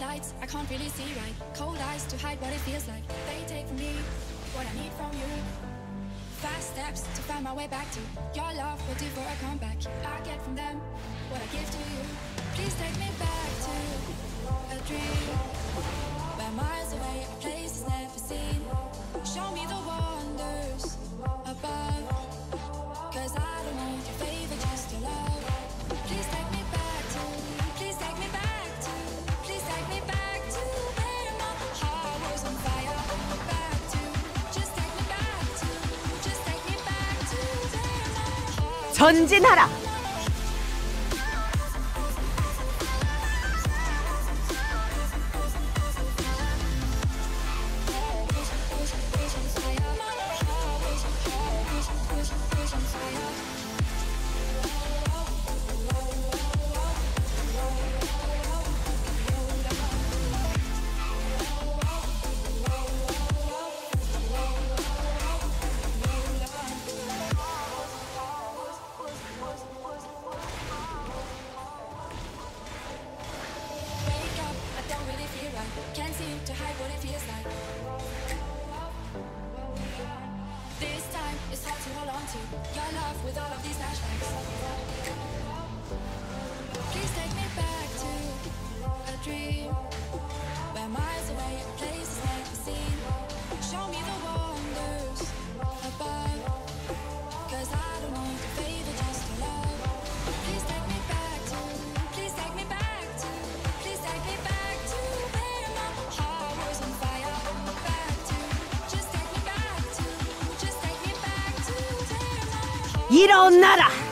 lights, I can't really see right. Cold eyes to hide what it feels like. They take from me what I need from you. Fast steps to find my way back to your love. Will do for a comeback. I get from them what I give to you. Please take me back to a dream. 전진하라. Can't seem to hide what it feels like. This time it's hard to hold on to your love with all of these flashbacks. Please take me back to a dream where miles away, a place is never seen. Show me the wonders just take me back